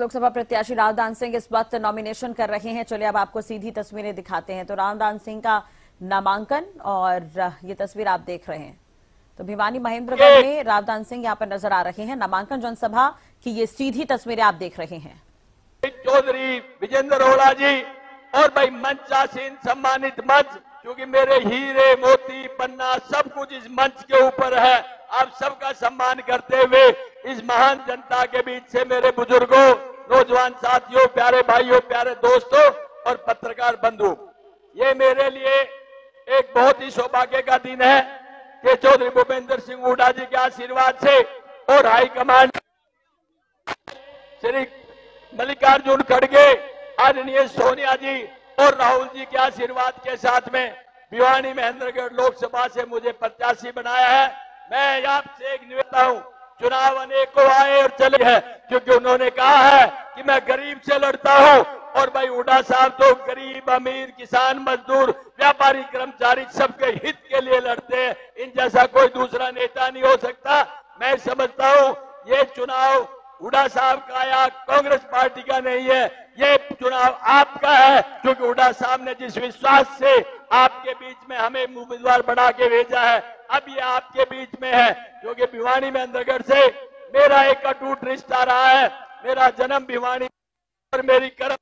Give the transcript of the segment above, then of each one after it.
लोकसभा प्रत्याशी रावदान सिंह इस वक्त नॉमिनेशन कर रहे हैं। चलिए अब आपको सीधी तस्वीरें दिखाते हैं। तो रावदान सिंह का नामांकन और ये तस्वीर आप देख रहे हैं। तो भिवानी महेंद्रगढ़ में रावदान सिंह यहाँ पर नज़र आ रहे हैं। नामांकन जनसभा की ये सीधी तस्वीरें आप देख रहे हैं। चौधरी विजेंद्र ओला जी और भाई मंचासीन सम्मानित मंच क्योंकि मेरे हीरे मोती पन्ना सब कुछ इस मंच के ऊपर है। आप सबका सम्मान करते हुए इस महान जनता के बीच से मेरे बुज़ुर्गों नौजवान साथियों, प्यारे भाइयों, प्यारे दोस्तों और पत्रकार बंधु, ये मेरे लिए एक बहुत ही सौभाग्य का दिन है कि चौधरी भूपेंद्र सिंह हुडा जी के आशीर्वाद से और हाईकमांड श्री मल्लिकार्जुन खड़गे, आदरणीय सोनिया जी और राहुल जी के आशीर्वाद के साथ में भिवानी महेंद्रगढ़ लोकसभा से मुझे प्रत्याशी बनाया है। मैं आपसे एक निवेदन हूँ, चुनाव अनेकों आए और चले हैं, क्योंकि उन्होंने कहा है कि मैं गरीब से लड़ता हूँ और भाई हुडा साहब तो गरीब, अमीर, किसान, मजदूर, व्यापारी, कर्मचारी सबके हित के लिए लड़ते हैं। इन जैसा कोई दूसरा नेता नहीं हो सकता। मैं समझता हूँ, ये चुनाव हुडा साहब का या कांग्रेस पार्टी का नहीं है। ये चुनाव आपका है, क्योंकि हुडा साहब ने जिस विश्वास से आपके बीच में हमें उम्मीदवार बना के भेजा है, अब ये आपके बीच में है। क्योंकि भिवानी में अंदरगढ़ से मेरा एक अटूट रिश्ता रहा है। मेरा जन्म भिवानी और मेरी कर्म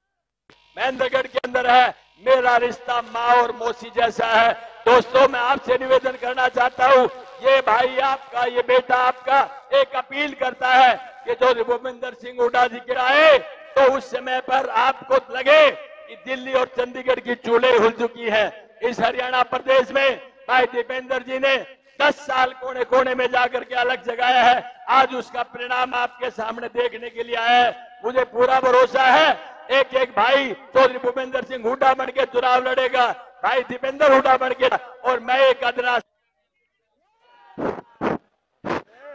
महेंद्रगढ़ के अंदर है। मेरा रिश्ता माँ और मौसी जैसा है। दोस्तों, मैं आपसे निवेदन करना चाहता हूँ, ये भाई आपका, ये बेटा आपका एक अपील करता है कि जो भूपिंदर सिंह हुडा जी के आए तो उस समय पर आपको लगे कि दिल्ली और चंडीगढ़ की चूल्हे हुल चुकी है। इस हरियाणा प्रदेश में भाई दीपेंद्र जी ने 10 साल कोने कोने में जाकर के अलग जगाया है। आज उसका परिणाम आपके सामने देखने के लिए आया है। मुझे पूरा भरोसा है। एक एक भाई चौधरी भूपेंद्र सिंह हुडा बन के चुनाव लड़ेगा। भाई दीपेंद्र हुडा बन के और मैं एक अदना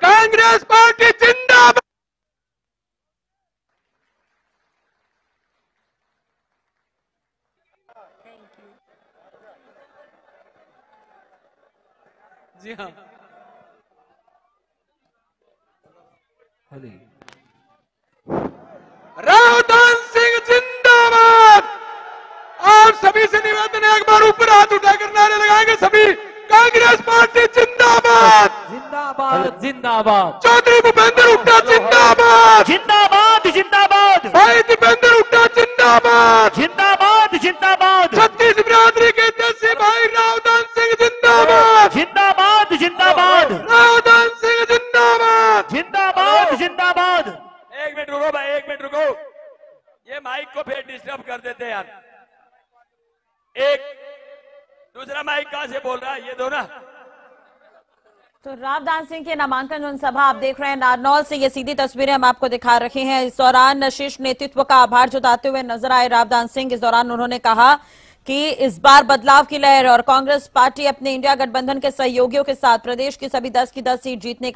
कांग्रेस पार्टी जिंदाबाद! जी हाँ। रावदान सिंह जिंदाबाद। आप सभी से निवेदन है एक बार ऊपर हाथ उठाकर नारे लगाएँगे सभी। कांग्रेस पार्टी जिंदाबाद। जिंदाबाद। जिंदाबाद। चौधरी भूपेंद्र हुड्डा जिंदाबाद। जिंदाबाद जिंदाबाद। भाई दीपेंद्र हुड्डा जिंदाबाद। जिंदाबाद जिंदाबाद। ये माइक को फिर डिस्टर्ब कर देते यार। एक, दूसरा माइक कहाँ से बोल रहा है? ये दो ना। तो रावदान सिंह के नामांकन जनसभा आप देख रहे हैं, नारनौल से ये सीधी तस्वीरें हम आपको दिखा रहे हैं। इस दौरान शीर्ष नेतृत्व का आभार जताते हुए नज़र आए रावदान सिंह। इस दौरान उन्होंने कहा कि इस बार बदलाव की लहर और कांग्रेस पार्टी अपने इंडिया गठबंधन के सहयोगियों के साथ प्रदेश की सभी दस की दस सीट जीतने